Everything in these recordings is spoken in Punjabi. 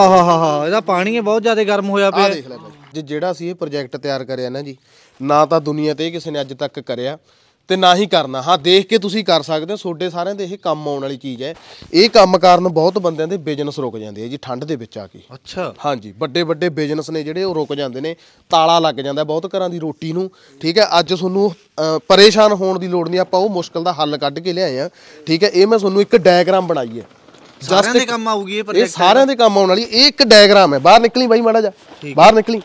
ਹਾ ਇਹਦਾ ਪਾਣੀ ਹੀ ਬਹੁਤ ਜ਼ਿਆਦਾ ਗਰਮ ਹੋਇਆ ਆ ਪਿਆ। ਦੇਖ ਲੈ ਬਾਈ। ਜੇ ਜਿਹੜਾ ਅਸੀਂ ਇਹ ਪ੍ਰੋਜੈਕਟ ਤਿਆਰ ਕਰਿਆ ਨਾ ਜੀ ਨਾ ਤਾਂ ਦੁਨੀਆ ਤੇ ਇਹ ਕਿਸੇ ਨੇ ਅੱਜ ਤੱਕ ਕਰਿਆ ਤੇ ਨਾ ਹੀ ਕਰਨਾ। ਹਾਂ ਦੇਖ ਕੇ ਤੁਸੀਂ ਕਰ ਸਕਦੇ ਹੋ ਤੁਹਾਡੇ ਸਾਰਿਆਂ ਦੇ ਇਹ ਕੰਮ ਆਉਣ ਵਾਲੀ ਚੀਜ਼ ਹੈ। ਇਹ ਕੰਮ ਕਾਰਨ ਬਹੁਤ ਬੰਦਿਆਂ ਦੇ ਬਿਜ਼ਨਸ ਰੁਕ ਜਾਂਦੇ ਆ ਜੀ ਠੰਡ ਦੇ ਵਿੱਚ ਆ ਕੇ। ਅੱਛਾ। ਹਾਂਜੀ ਵੱਡੇ ਵੱਡੇ ਬਿਜ਼ਨਸ ਨੇ ਜਿਹੜੇ ਉਹ ਰੁਕ ਜਾਂਦੇ ਨੇ ਤਾਲਾ ਲੱਗ ਜਾਂਦਾ ਬਹੁਤ ਘਰਾਂ ਦੀ ਰੋਟੀ ਨੂੰ। ਠੀਕ ਹੈ ਅੱਜ ਤੁਹਾਨੂੰ ਪਰੇਸ਼ਾਨ ਹੋਣ ਦੀ ਲੋੜ ਨਹੀਂ ਆਪਾਂ ਉਹ ਮੁਸ਼ਕਲ ਦਾ ਹੱਲ ਕੱਢ ਕੇ ਲਿਆਏ ਆ। ਠੀਕ ਹੈ ਇਹ ਮੈਂ ਤੁਹਾਨੂੰ ਇੱਕ ਡਾਇਗਰਾਮ ਬਣਾਈ ਹੈ। ਸਾਰਿਆਂ ਦੇ ਕੰਮ ਆਊਗੀ ਇਹ ਇਹ ਪ੍ਰੋਜੈਕਟ ਸਾਰਿਆਂ ਦੇ ਕੰਮ ਆਉਣ ਵਾਲੀ ਇਹ ਇੱਕ ਡਾਇਗਰਾਮ ਹੈ। ਬਾਹਰ ਨਿਕਲੀ ਬਾਈ ਮਾੜਾ ਜਾ ਬਾਹਰ ਨਿਕਲੀ।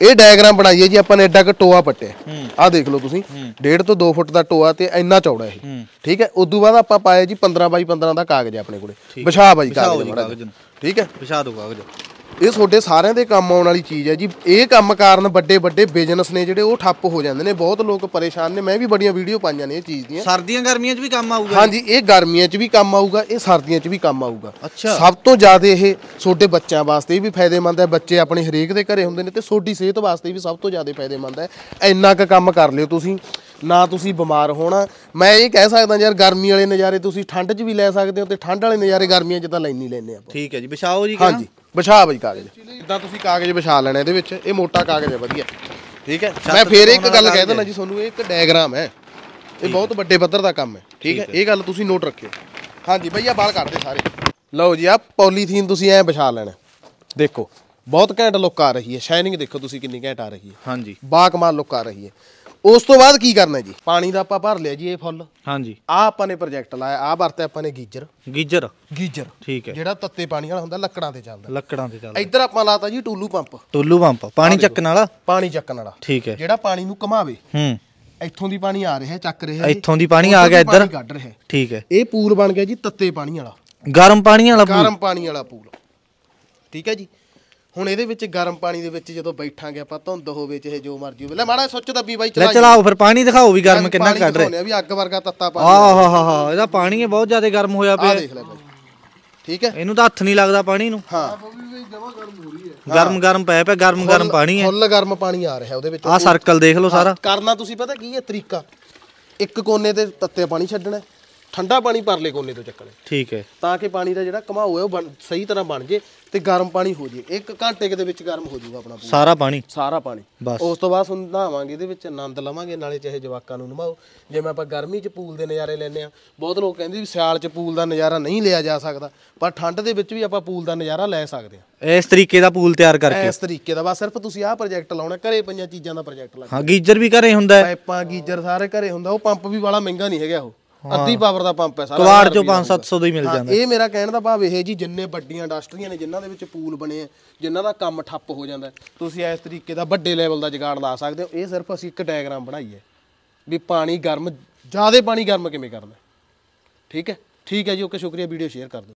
ਇਹ ਡਾਇਗਰਾਮ ਬਣਾਈ ਹੈ ਜੀ ਆਪਾਂ ਨੇ ਐਡਾ ਕ ਟੋਆ ਪੱਟਿਆ ਆਹ ਦੇਖ ਲਓ ਤੁਸੀਂ। ਡੇਢ ਤੋਂ 2 ਫੁੱਟ ਦਾ ਟੋਆ ਤੇ ਇੰਨਾ ਚੌੜਾ ਇਹ। ਠੀਕ ਹੈ। ਉਦੋਂ ਬਾਅਦ ਆਪਾਂ ਪਾਇਆ ਜੀ 15 ਬਾਈ 15 ਦਾ ਕਾਗਜ਼ ਆਪਣੇ ਕੋਲੇ। ਵਿਛਾ ਬਾਈ ਕਾਗਜ਼। ਠੀਕ ਹੈ। ਵਿਛਾ ਦੋ ਕਾਗਜ਼। ਇਹ ਤੁਹਾਡੇ ਸਾਰਿਆਂ ਦੇ ਕੰਮ ਆਉਣ ਵਾਲੀ ਚੀਜ਼ ਹੈ ਜੀ। ਇਹ ਕੰਮ ਕਾਰਨ ਵੱਡੇ ਵੱਡੇ ਬਿਜ਼ਨਸ ਨੇ ਜਿਹੜੇ ਉਹ ਠੱਪ ਹੋ ਜਾਂਦੇ ਨੇ। ਬਹੁਤ ਲੋਕ ਪਰੇਸ਼ਾਨ ਨੇ। ਮੈਂ ਵੀ ਬੜੀਆਂ ਵੀਡੀਓ ਪਾਈਆਂ ਨੇ ਇਹ ਚੀਜ਼ ਦੀਆਂ। ਸਰਦੀਆਂ ਗਰਮੀਆਂ 'ਚ ਵੀ ਕੰਮ ਆਊਗਾ ਹਾਂਜੀ ਇਹ ਗਰਮੀਆਂ 'ਚ ਵੀ ਕੰਮ ਆਊਗਾ ਇਹ ਸਰਦੀਆਂ 'ਚ ਵੀ ਕੰਮ ਆਊਗਾ। ਅੱਛਾ। ਸਭ ਤੋਂ ਜ਼ਿਆਦਾ ਇਹ ਛੋਟੇ ਬੱਚਿਆਂ ਵਾਸਤੇ ਵੀ ਫਾਇਦੇਮੰਦ ਹੈ। ਬੱਚੇ ਆਪਣੇ ਹਰੇਕ ਦੇ ਘਰੇ ਹੁੰਦੇ ਨੇ ਤੇ ਤੁਹਾਡੀ ਸਿਹਤ ਵਾਸਤੇ ਵੀ ਸਭ ਤੋਂ ਜ਼ਿਆਦਾ ਫਾਇਦੇਮੰਦ ਹੈ। ਇੰਨਾ ਕੁ ਕੰਮ ਕਰ ਲਿਓ ਤੁਸੀਂ। ਨਾ ਤੁਸੀਂ ਬਿਮਾਰ ਹੋਣਾ। ਮੈਂ ਇਹ ਕਹਿ ਸਕਦਾ ਯਾਰ ਗਰਮੀ ਵਾਲੇ ਨਜ਼ਾਰੇ ਤੁਸੀਂ ਠੰਡ 'ਚ ਵੀ ਲੈ ਸਕਦੇ ਹੋ ਤੇ ਠੰਡ ਵਾਲੇ ਨਜ਼ਾਰੇ ਗਰਮੀਆਂ 'ਚ ਤਾਂ ਲੈਣੀ ਲੈਣੇ ਆਪਾਂ। ਠੀਕ ਹੈ ਜੀ। ਵਿਛਾਓ ਜੀ? ਹਾਂਜੀ। ਵਿਛਾ ਬਈ ਕਾਗਜ਼। ਇਦਾਂ ਤੁਸੀਂ ਕਾਗਜ਼ ਵਿਛਾ ਲੈਣਾ ਇਹਦੇ ਵਿੱਚ ਇਹ ਮੋਟਾ ਕਾਗਜ਼ ਹੈ ਵਧੀਆ। ਠੀਕ ਹੈ? ਮੈਂ ਫੇਰ ਇੱਕ ਗੱਲ ਕਹਿ ਦਿੰਦਾ ਜੀ ਤੁਹਾਨੂੰ ਇਹ ਇੱਕ ਡਾਇਗਰਾਮ ਹੈ। ਇਹ ਬਹੁਤ ਵੱਡੇ ਪੱਧਰ ਦਾ ਕੰਮ ਹੈ। ਠੀਕ ਹੈ? ਇਹ ਗੱਲ ਤੁਸੀਂ ਨੋਟ ਰੱਖਿਓ। ਹਾਂਜੀ ਬਈ ਆ ਬਾਲ ਕੱਢਦੇ ਸਾਰੇ। ਲਓ ਜੀ ਆ ਪੋਲੀਥੀਨ ਤੁਸੀਂ ਐ ਵਿਛਾ ਲੈਣਾ। ਦੇਖੋ ਬਹੁਤ ਘੈਂਟ ਲੁੱਕ ਆ ਰਹੀ ਹੈ। ਸ਼ਾਈਨਿੰਗ ਦੇਖੋ ਤੁਸੀਂ ਕਿੰਨੀ ਘੈਂਟ ਆ ਰਹੀ ਹੈ। ਹਾਂਜੀ। ਬਾ ਕਮਾਲ ਲੁੱਕ ਆ ਰਹੀ ਹੈ। ਉਸ ਤੋਂ ਬਾਅਦ ਕੀ ਕਰਨਾ ਜੀ? ਪਾਣੀ ਦਾ ਆਪਾਂ ਭਰ ਲਿਆ ਜੀ ਇਹ ਫੁੱਲ। ਹਾਂਜੀ। ਆ ਆਪਾਂ ਨੇ ਪ੍ਰੋਜੈਕਟ ਲਾਇਆ ਆ ਵਰਤਿਆ ਆਪਾਂ ਨੇ ਗੀਜਰ। ਗੀਜਰ। ਗੀਜਰ। ਠੀਕ ਹੈ। ਜਿਹੜਾ ਤੱਤੇ ਪਾਣੀ ਵਾਲਾ ਹੁੰਦਾ ਲੱਕੜਾਂ ਤੇ ਚੱਲਦਾ। ਲੱਕੜਾਂ ਤੇ ਚੱਲਦਾ। ਇੱਧਰ ਆਪਾਂ ਲਾਤਾ ਜੀ ਟੂਲੂ ਪੰਪ। ਟੋਲੂ ਪੰਪ ਪਾਣੀ ਚੱਕਣ ਵਾਲਾ? ਪਾਣੀ ਚੱਕਣ ਵਾਲਾ। ਠੀਕ ਹੈ। ਜਿਹੜਾ ਪਾਣੀ ਨੂੰ ਘਮਾਵੇ। ਹੂੰ। ਇੱਥੋਂ ਦੀ ਪਾਣੀ ਆ ਰਿਹਾ ਚੱਕ ਰਿਹਾ। ਇੱਥੋਂ ਦੀ ਪਾਣੀ ਆ ਗਿਆ ਇੱਧਰ। ਕੱਢ ਰਿਹਾ। ਠੀਕ ਹੈ। ਇਹ ਪੂਲ ਬਣ ਗਿਆ ਜੀ ਤੱਤੇ ਪਾਣੀ ਵਾਲਾ। ਗਰਮ ਪਾਣੀ ਵਾਲਾ ਪੂਲ। ਗਰਮ ਪਾਣੀ ਵਾਲਾ ਪੂਲ। ਠੀਕ ਹੈ ਜੀ। ਹੁਣ ਇਹਦੇ ਵਿੱਚ ਗਰਮ ਪਾਣੀ ਦੇ ਵਿੱਚ ਜਦੋਂ ਬੈਠਾਂਗੇ ਆਪਾਂ ਧੁੰਦ ਹੋਵੇ ਚਾਹੇ ਜੋ ਮਰਜ਼ੀ ਹੋਵੇ। ਲੈ ਮਾੜਾ ਸੋਚ ਦੱਬੀ ਬਾਈ ਲੈ ਚਲਾ ਚਲਾਓ ਫਿਰ ਪਾਣੀ ਦਿਖਾਓ ਵੀ ਗਰਮ ਕਿੰਨਾ ਕੱਢ ਰਿਹਾ। ਵੀ ਅੱਗ ਵਰਗਾ ਤੱਤਾ ਆ ਪਾਣੀ ਹਾ ਹਾ ਹਾ ਇਹਦਾ ਪਾਣੀ ਹੀ ਬਹੁਤ ਜ਼ਿਆਦਾ ਗਰਮ ਹੋਇਆ ਆ ਪਿਆ ਦੇਖ ਲੈ ਬਾਈ। ਠੀਕ ਹੈ? ਇਹਨੂੰ ਤਾਂ ਹੱਥ ਨਹੀਂ ਲੱਗਦਾ ਪਾਣੀ ਨੂੰ। ਹਾਂ। ਗਰਮ ਗਰਮ ਪੈ ਪਿਆ ਗਰਮ ਗਰਮ ਪਾਣੀ ਹੈ। ਫੁੱਲ ਗਰਮ ਪਾਣੀ ਆ ਰਿਹਾ ਉਹਦੇ ਵਿੱਚ। ਆ ਸਰਕਲ ਦੇਖ ਲਓ ਸਾਰਾ। ਕਰਨਾ ਤੁਸੀਂ ਪਤਾ ਕੀ ਹੈ ਤਰੀਕਾ? ਇੱਕ ਕੋਨੇ ਤੇ ਤੱਤੇ ਪਾਣੀ ਛੱਡਣਾ। ਠੰਡਾ ਪਾਣੀ ਪਰਲੇ ਕੋਨੇ ਤੋਂ ਚੱਕਣਾ। ਠੀਕ ਹੈ। ਤਾਂ ਕਿ ਪਾਣੀ ਦਾ ਜਿਹੜਾ ਘਮਾਓ ਹੈ ਉਹ ਸਹੀ ਤਰ੍ਹਾਂ ਬਣ ਜੇ ਤੇ ਗਰਮ ਪਾਣੀ ਹੋ ਜੇ। ਇੱਕ ਘੰਟੇ ਦੇ ਵਿੱਚ ਗਰਮ ਹੋ ਜਾਊਗਾ ਆਪਣਾ ਸਾਰਾ ਪਾਣੀ? ਸਾਰਾ ਪਾਣੀ। ਉਸ ਤੋਂ ਬਾਅਦ ਹੁਣ ਨਹਾਵਾਂਗੇ ਇਹਦੇ ਵਿੱਚ ਆਨੰਦ ਲਵਾਂਗੇ ਨਾਲੇ ਚਾਹੇ ਜਵਾਕਾਂ ਨੂੰ ਨਵਾਓ ਜਿਵੇਂ ਆਪਾਂ ਗਰਮੀ 'ਚ ਪੂਲ ਦੇ ਨਜ਼ਾਰੇ ਲੈਂਦੇ ਆ ਬਹੁਤ ਲੋਕ ਕਹਿੰਦੇ ਵੀ ਸਿਆਲ 'ਚ ਪੂਲ ਦਾ ਨਜ਼ਾਰਾ ਨਹੀਂ ਲਿਆ ਜਾ ਸਕਦਾ ਪਰ ਠੰਡ ਦੇ ਵਿੱਚ ਵੀ ਆਪਾਂ ਪੂਲ ਦਾ ਨਜ਼ਾਰਾ ਲੈ ਸਕਦੇ ਆ ਇਸ ਤਰੀਕੇ ਦਾ ਪੂਲ ਤਿਆਰ ਕਰਕੇ। ਇਸ ਤਰੀਕੇ ਦਾ ਬਸ ਸਿਰਫ ਤੁਸੀਂ ਆਹ ਪ੍ਰੋਜੈਕਟ ਲਾਉਣਾ ਘਰੇ ਪਈਆਂ ਚੀਜ਼ਾਂ ਦਾ ਪ੍ਰੋਜੈਕਟ ਲਾ ਹਾਂ ਗੀਜਰ ਵੀ ਘਰੇ ਹੁੰਦਾ ਹੈ। ਪਾਈਪਾਂ ਗੀਜ਼ਰ ਸਾਰੇ ਘਰੇ ਹੁੰਦਾ ਉਹ ਪੰਪ ਵੀ ਵਾਲਾ ਮਹਿੰਗਾ ਨਹੀਂ ਹੈਗਾ ਉਹ। ਅੱਧੀ ਪਾਵਰ ਦਾ ਪੰਪ ਹੈ ਸਾਰਾ ਕਵਾੜ ਚੋਂ ਰੁਪਈਆ 5-700 ਦਾ ਹੀ ਮਿਲ ਜਾਂਦਾ। ਇਹ ਮੇਰਾ ਕਹਿਣ ਦਾ ਭਾਵ ਇਹ ਜੀ ਜਿੰਨੇ ਵੱਡੀਆਂ ਇੰਡਸਟਰੀਆਂ ਨੇ ਜਿਨ੍ਹਾਂ ਦੇ ਵਿੱਚ ਪੂਲ ਬਣੇ ਆ ਜਿਨ੍ਹਾਂ ਦਾ ਕੰਮ ਠੱਪ ਹੋ ਜਾਂਦਾ ਤੁਸੀਂ ਇਸ ਤਰੀਕੇ ਦਾ ਵੱਡੇ ਲੈਵਲ ਦਾ ਜੁਗਾੜ ਲਾ ਸਕਦੇ ਹੋ। ਇਹ ਸਿਰਫ ਅਸੀਂ ਇੱਕ ਡਾਇਗਰਾਮ ਬਣਾਈ ਹੈ ਵੀ ਪਾਣੀ ਗਰਮ ਜਿਆਦੇ ਪਾਣੀ ਗਰਮ ਕਿਵੇਂ ਕਰਨਾ। ਠੀਕ ਹੈ? ਠੀਕ ਹੈ ਜੀ ਓਕੇ ਸ਼ੁਕਰੀਆ ਵੀਡੀਓ ਸ਼ੇਅਰ ਕਰ ਦਿਓ।